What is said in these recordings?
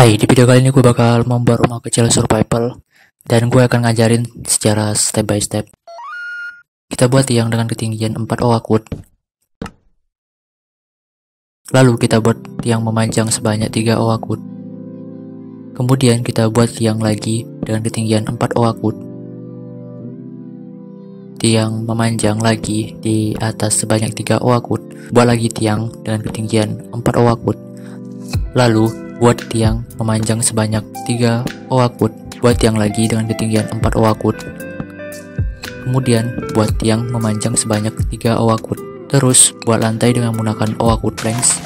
Hai, di video kali ini gue bakal membuat rumah kecil survival dan gue akan ngajarin secara step by step. Kita buat tiang dengan ketinggian 4 owakut. Lalu kita buat tiang memanjang sebanyak 3 owakut. Kemudian kita buat tiang lagi dengan ketinggian 4 owakut. Tiang memanjang lagi di atas sebanyak 3 owakut. Buat lagi tiang dengan ketinggian 4 owakut. Lalu buat tiang memanjang sebanyak 3 owakut buat tiang lagi dengan ketinggian 4 owakut kemudian buat tiang memanjang sebanyak 3 owakut terus buat lantai dengan menggunakan owakut planks.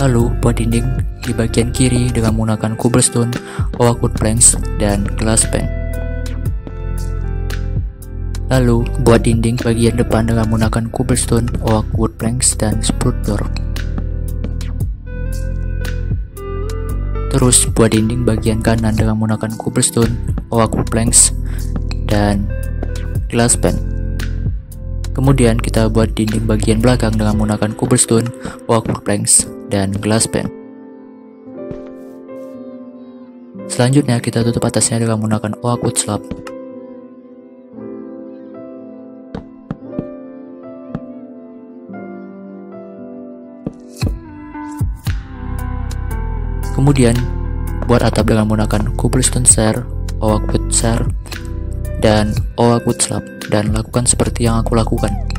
Lalu buat dinding di bagian kiri dengan menggunakan cobblestone, owakut planks, dan glass pane. Lalu, buat dinding bagian depan dengan menggunakan cobblestone, oak wood planks, dan spruce door. Terus, buat dinding bagian kanan dengan menggunakan cobblestone, oak wood planks, dan glass pane. Kemudian kita buat dinding bagian belakang dengan menggunakan cobblestone, oak wood planks, dan glass pane. Selanjutnya kita tutup atasnya dengan menggunakan oak wood slab. Kemudian, buat atap dengan menggunakan cobblestone stair, oak wood stair, dan oak wood slab, dan lakukan seperti yang aku lakukan.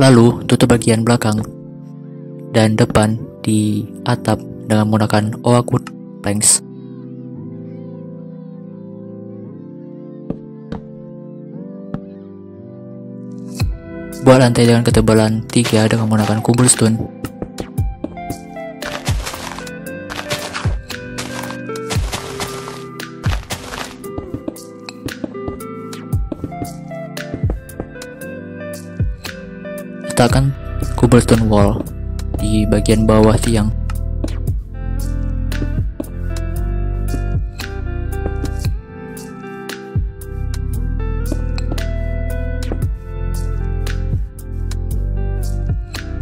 Lalu tutup bagian belakang dan depan di atap dengan menggunakan oak wood planks. Buat lantai dengan ketebalan 3 dengan menggunakan cobblestone letakkan cobblestone wall di bagian bawah tiang.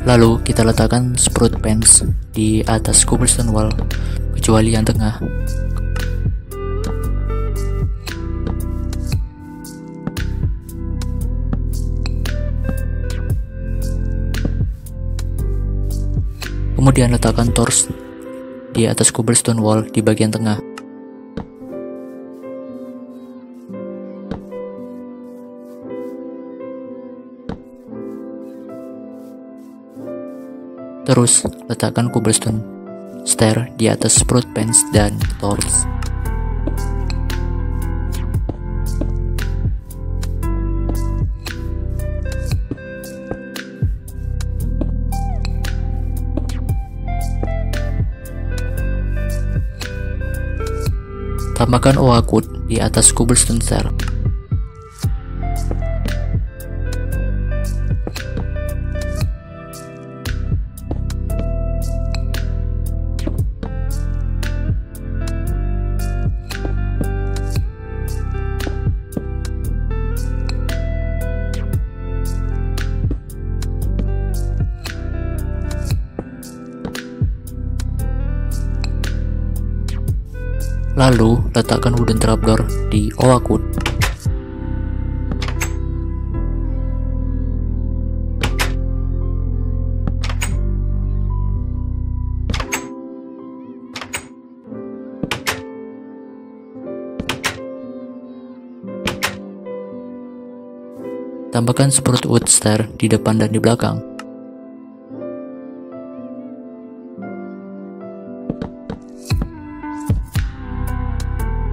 Lalu kita letakkan spruce pens di atas cobblestone wall, kecuali yang tengah. Kemudian letakkan torch di atas cobblestone wall di bagian tengah. Terus, letakkan cobblestone stair di atas spruce pens dan torch. Tambahkan oakwood di atas cobblestone stair. Lalu, letakkan wooden trapdoor di Oakwood. Tambahkan support wood stair di depan dan di belakang.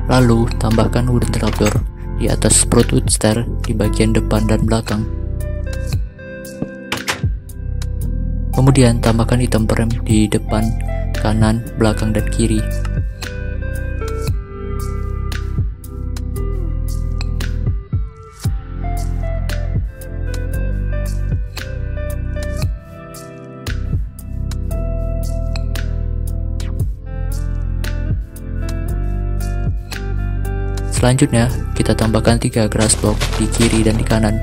Lalu, tambahkan wooden trapdoor di atas wood stair di bagian depan dan belakang. Kemudian tambahkan item frame di depan, kanan, belakang, dan kiri. Selanjutnya, kita tambahkan tiga grass block di kiri dan di kanan.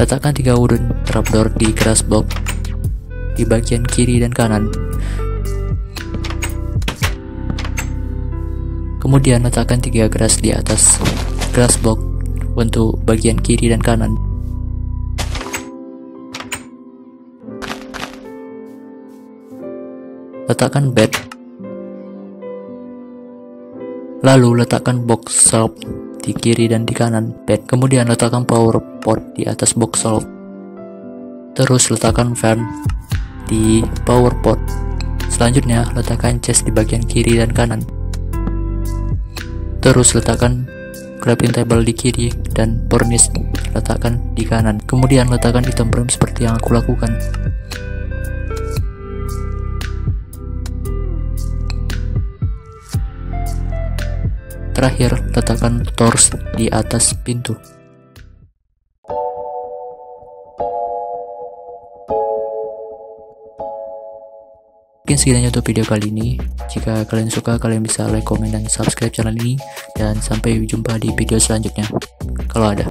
Letakkan tiga wooden trapdoor di grass block di bagian kiri dan kanan. Kemudian letakkan tiga grass di atas grass block untuk bagian kiri dan kanan. Letakkan bed. Lalu letakkan box shelf di kiri dan di kanan bed. Kemudian letakkan power pot di atas box shelf. Terus letakkan fan di power pot. Selanjutnya letakkan chest di bagian kiri dan kanan. Terus letakkan crafting table di kiri dan furnace letakkan di kanan. Kemudian letakkan item frame seperti yang aku lakukan. Terakhir, letakkan torch di atas pintu. Mungkin segitu untuk video kali ini. Jika kalian suka, kalian bisa like, komen, dan subscribe channel ini. Dan sampai jumpa di video selanjutnya. Kalau ada.